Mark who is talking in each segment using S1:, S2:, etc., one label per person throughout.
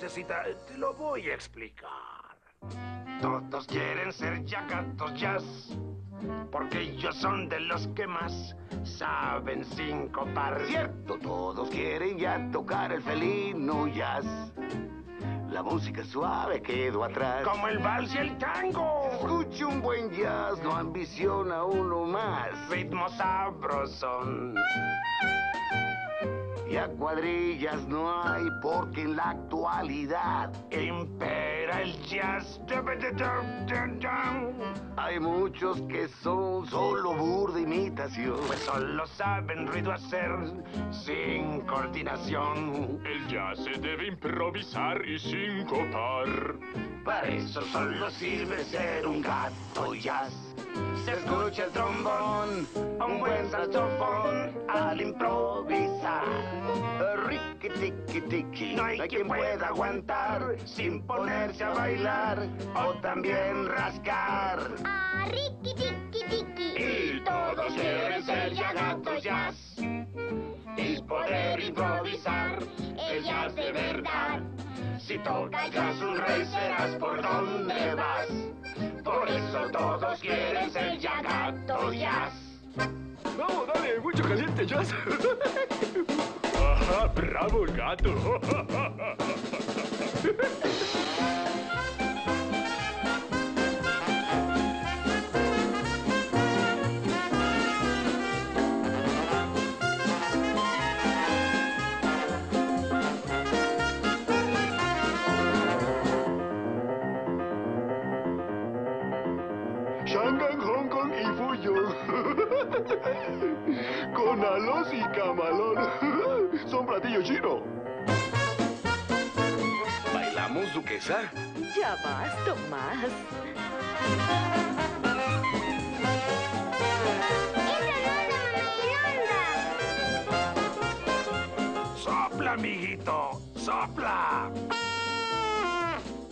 S1: necesita... Te lo voy a explicar. Todos quieren ser ya gatos jazz, porque ellos son de los que más saben sincopar.
S2: Cierto, todos quieren ya tocar el felino jazz. La música suave quedó atrás.
S1: Como el vals y el tango.
S2: Escuche un buen jazz, no ambiciona uno más.
S1: Ritmo sabrosón.
S2: Y a cuadrillas no hay porque en la actualidad
S1: impera el jazz.
S2: Hay muchos que son solo burda imitación.
S1: Pues solo saben ruido hacer sin coordinación.
S3: El jazz se debe improvisar y sincopar.
S1: Para eso solo sirve ser un gato jazz. Se escucha el trombón, un buen saxofón al improvisar.
S2: Ricky tiki tiki.
S1: No hay quien pueda aguantar sin ponerse a bailar o también rascar.
S4: Ah, Ricky, tiki, tiki.
S1: Y todos quieren ser ya gatos jazz y poder improvisar el jazz de verdad. Si tocas jazz un rey serás por donde vas. Por eso todos quieren ser ya gatos jazz.
S3: Vamos, dale, mucho caliente jazz. Ajá, bravo gato.
S5: Con alos y camalón. Son platillos chinos.
S2: ¿Bailamos, duquesa?
S6: Ya vas, Tomás.
S1: Sopla, amiguito, sopla.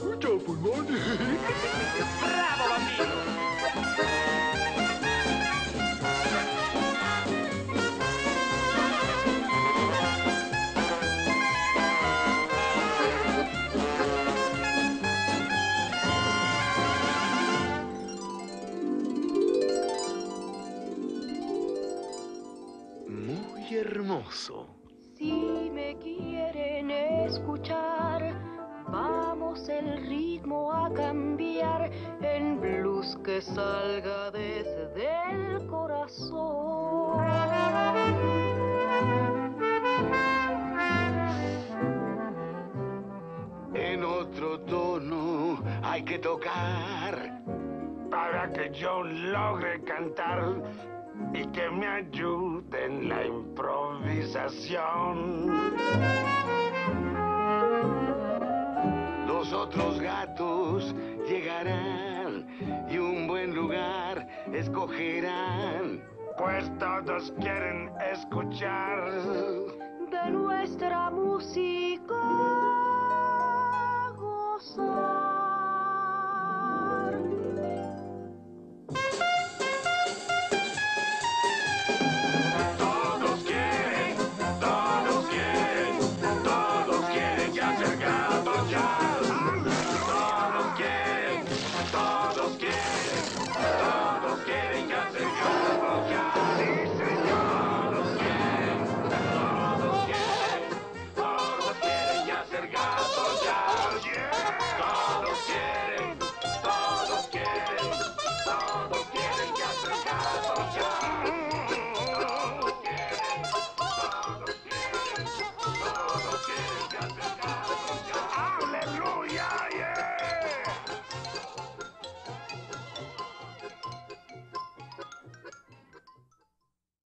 S5: Mucho pulmón.
S2: Hermoso.
S7: Si me quieren escuchar, vamos el ritmo a cambiar en blues que salga desde el corazón.
S2: En otro tono hay que tocar.
S1: Para que yo logre cantar y que me ayude en la improvisación.
S2: Los otros gatos llegarán y un buen lugar escogerán.
S1: Pues todos quieren escuchar.